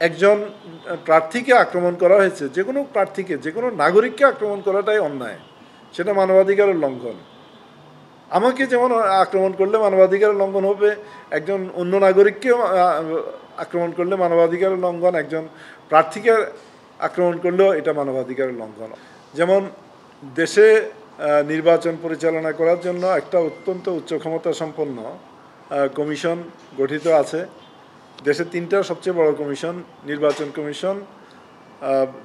একজন প্রার্থীকে আক্রমণ করা হয়েছে, যে কোনো প্রার্থীকে, যে কোনো নাগরিককে আক্রমণ করাটাই অন্যায়। সেটা মানবাধিকারের লঙ্ঘন। আমাকে যেমন আক্রমণ করলে মানবাধিকারের লঙ্ঘন হবে, একজন অন্য নাগরিককে আক্রমণ করলে মানবাধিকারের লঙ্ঘন, একজন প্রার্থীকে আক্রমণ করলেও এটা মানবাধিকারের লঙ্ঘন। যেমন দেশে নির্বাচন পরিচালনা করার জন্য একটা অত্যন্ত উচ্চ ক্ষমতা সম্পন্ন কমিশন গঠিত আছে। দেশের তিনটা সবচেয়ে বড় কমিশন, নির্বাচন কমিশন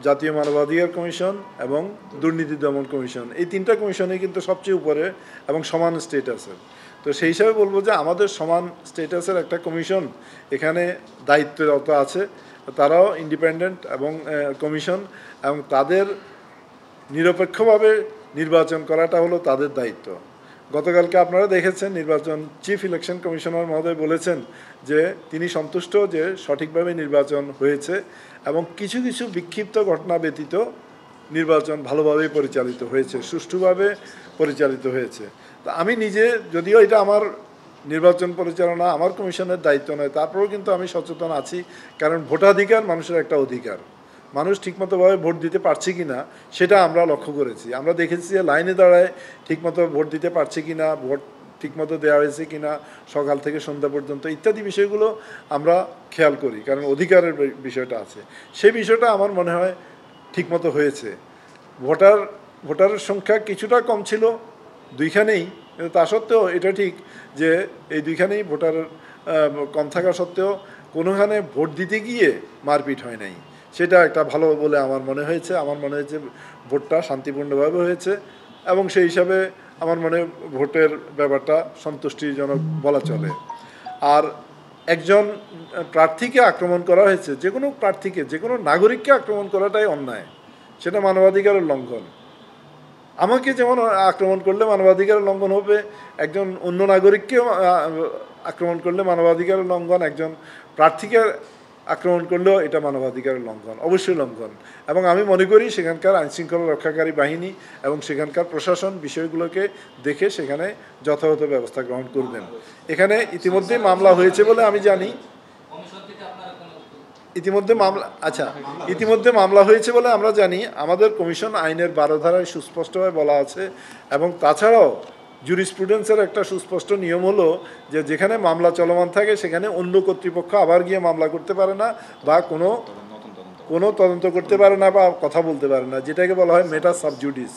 জাতীয় মানবাধিকার কমিশন এবং দুর্নীতি দমন কমিশন। এই তিনটা কমিশনই কিন্তু সবচেয়ে উপরে এবং সমান স্টেটাসের তো সেই হিসাবে বলব যে আমাদের সমান স্টেটাসের একটা কমিশন এখানে দায়িত্বরত আছে। তারাও ইন্ডিপেন্ডেন্ট এবং কমিশন এবং তাদের নিরপেক্ষভাবে নির্বাচন করাটা হলো তাদের দায়িত্ব। গতকালকে আপনারা দেখেছেন, নির্বাচন চিফ ইলেকশন কমিশনার মহোদয় বলেছেন যে তিনি সন্তুষ্ট যে সঠিকভাবে নির্বাচন হয়েছে এবং কিছু কিছু বিক্ষিপ্ত ঘটনা ব্যতীত নির্বাচন ভালোভাবেই পরিচালিত হয়েছে, সুষ্ঠুভাবে পরিচালিত হয়েছে। তা আমি নিজে যদিও এটা আমার নির্বাচন পরিচালনা, আমার কমিশনের দায়িত্ব নয়, তারপরেও কিন্তু আমি সচেতন আছি, কারণ ভোটাধিকার মানুষের একটা অধিকার। মানুষ ঠিকমতোভাবে ভোট দিতে পারছে কি না সেটা আমরা লক্ষ্য করেছি। আমরা দেখেছি যে লাইনে দাঁড়ায় ঠিকমতো ভোট দিতে পারছে কি না ভোট ঠিকমতো দেওয়া হয়েছে কি না সকাল থেকে সন্ধ্যা পর্যন্ত ইত্যাদি বিষয়গুলো আমরা খেয়াল করি, কারণ অধিকারের বিষয়টা আছে। সেই বিষয়টা আমার মনে হয় ঠিকমতো হয়েছে। ভোটার, ভোটারের সংখ্যা কিছুটা কম ছিল, দুইখানেই, কিন্তু তা সত্ত্বেও এটা ঠিক যে এই দুইখানেই ভোটার কম থাকা সত্ত্বেও কোনোখানে ভোট দিতে গিয়ে মারপিট হয় নাই। সেটা একটা ভালো বলে আমার মনে হয়েছে। আমার মনে হয়েছে ভোটটা শান্তিপূর্ণভাবে হয়েছে এবং সেই হিসাবে আমার মনে ভোটের ব্যাপারটা সন্তুষ্টিজনক বলা চলে। আর একজন প্রার্থীকে আক্রমণ করা হয়েছে, যে কোনো প্রার্থীকে, যে কোনো নাগরিককে আক্রমণ করাটাই অন্যায়। সেটা মানবাধিকারের লঙ্ঘন। আমাকে যেমন আক্রমণ করলে মানবাধিকারের লঙ্ঘন হবে, একজন অন্য নাগরিককে আক্রমণ করলে মানবাধিকারের লঙ্ঘন, একজন প্রার্থীকে আক্রমণ করলেও এটা মানবাধিকারের লঙ্ঘন, অবশ্যই লঙ্ঘন। এবং আমি মনে করি সেখানকার আইনশৃঙ্খলা রক্ষাকারী বাহিনী এবং সেখানকার প্রশাসন বিষয়গুলোকে দেখে সেখানে যথাযথ ব্যবস্থা গ্রহণ করবেন। এখানে ইতিমধ্যে মামলা হয়েছে বলে আমি জানি। ইতিমধ্যে মামলা আচ্ছা ইতিমধ্যে মামলা হয়েছে বলে আমরা জানি। আমাদের কমিশন আইনের বারো ধারায় সুস্পষ্টভাবে বলা আছে এবং তাছাড়াও জুরিস্প্রুডেন্সের একটা সুস্পষ্ট নিয়ম হলো যে যেখানে মামলা চলমান থাকে সেখানে অন্য কর্তৃপক্ষ আবার গিয়ে মামলা করতে পারে না বা কোনো কোনো তদন্ত করতে পারে না বা কথা বলতে পারে না যেটাকে বলা হয় মেটা সাবজুডিস